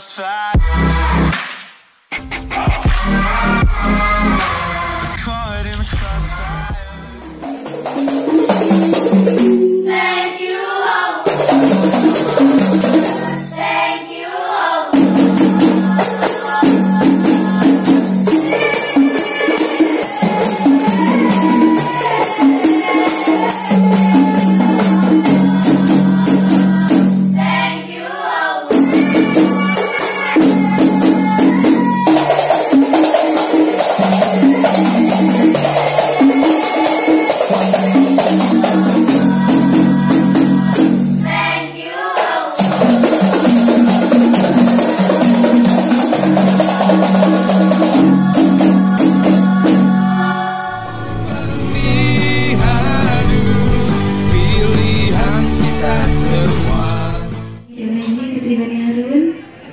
crossfire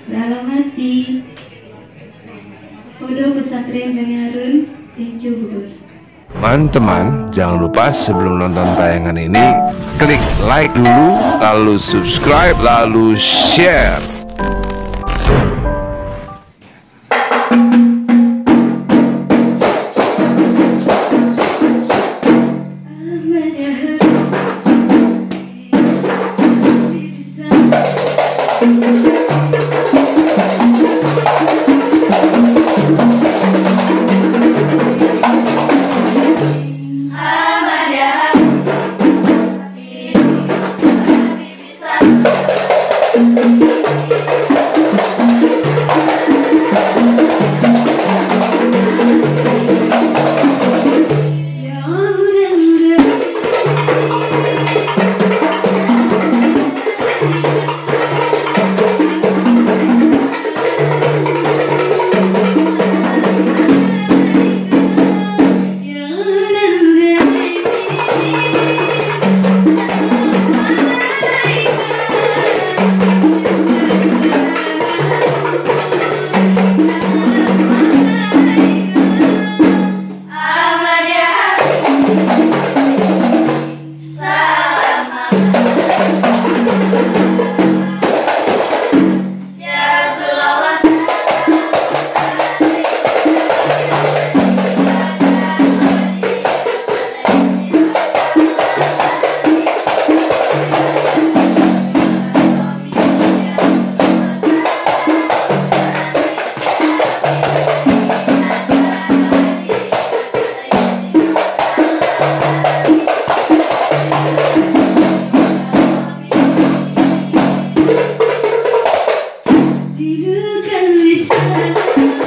dalam hati. Pondok Pesantren Bani Harun Tinju Bogor. Teman-teman, jangan lupa sebelum nonton tayangan ini Klik like dulu, lalu subscribe, lalu share. Please.